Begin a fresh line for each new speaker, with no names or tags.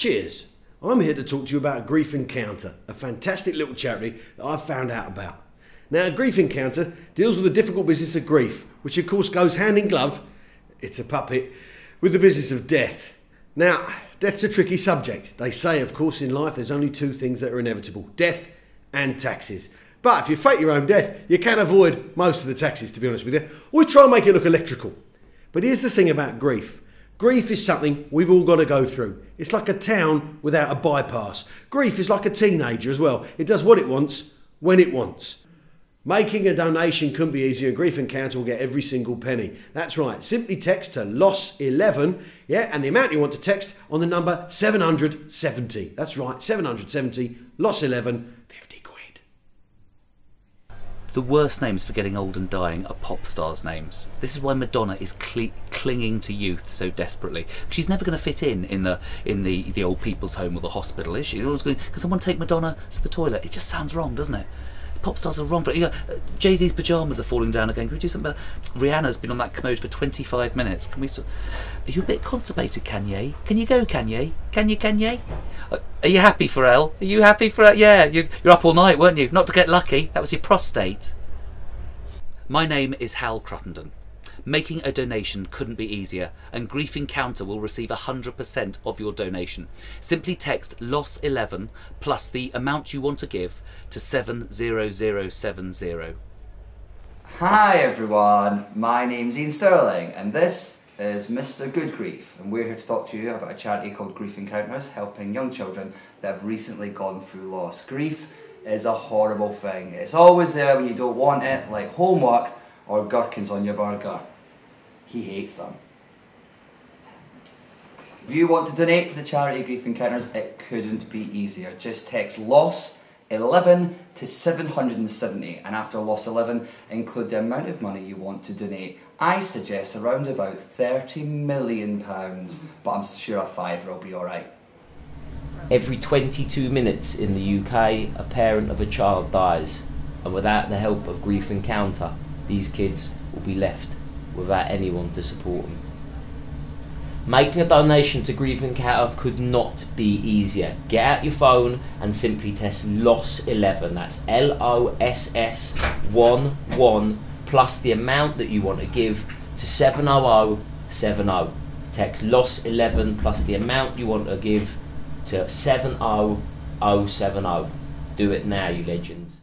Cheers. I'm here to talk to you about Grief Encounter, a fantastic little charity that I've found out about. Now, Grief Encounter deals with the difficult business of grief, which of course goes hand in glove, it's a puppet, with the business of death. Now, death's a tricky subject. They say, of course, in life there's only two things that are inevitable death and taxes. But if you fake your own death, you can avoid most of the taxes, to be honest with you. Always try and make it look electrical. But here's the thing about grief grief is something we've all got to go through. It's like a town without a bypass. Grief is like a teenager as well, it does what it wants when it wants. Making a donation couldn't be easier. Grief Encounter will get every single penny. That's right. Simply text to LOSS11, yeah, and the amount you want to text on the number 770. That's right, 770, LOSS11, 50 quid.
The worst names for getting old and dying are pop stars' names. This is why Madonna is cl- clinging to youth so desperately. She's never going to fit in in the in the, the old people's home or the hospital, is she? Can someone take Madonna to the toilet? It just sounds wrong, doesn't it? Pop stars are wrong for it. You know, Jay Z's pajamas are falling down again. Can we do something about Rihanna's been on that commode for 25 minutes. Can we? Are you a bit constipated, Kanye? Can you go, Kanye? Can you, Kanye? Uh, Are you happy, Pharrell? Are you happy for? Yeah, you, you're up all night, weren't you? Not to get lucky. That was your prostate. My name is Hal Cruttenden. Making a donation couldn't be easier, and Grief Encounter will receive 100% of your donation. Simply text LOSS11 plus the amount you want to give to 70070.
Hi everyone, my name's Ian Stirling and this is Mr. Good Grief and we're here to talk to you about a charity called Grief Encounters helping young children that have recently gone through loss. Grief is a horrible thing. It's always there when you don't want it, like homework or gherkins on your burger. He hates them. If you want to donate to the charity Grief Encounters, it couldn't be easier. Just text LOSS 11 to 770 and after loss 11 include the amount of money you want to donate. I suggest around about 30 million pounds, but I'm sure a fiver will be alright.
Every 22 minutes in the UK, a parent of a child dies, and without the help of Grief Encounter, these kids will be left without anyone to support them. Making a donation to Grief Encounter could not be easier. Get out your phone and simply test LOSS11. That's L O S S 1 1 plus the amount that you want to give to 70070. Text LOSS11 plus the amount you want to give to 70070. Do it now, you legends.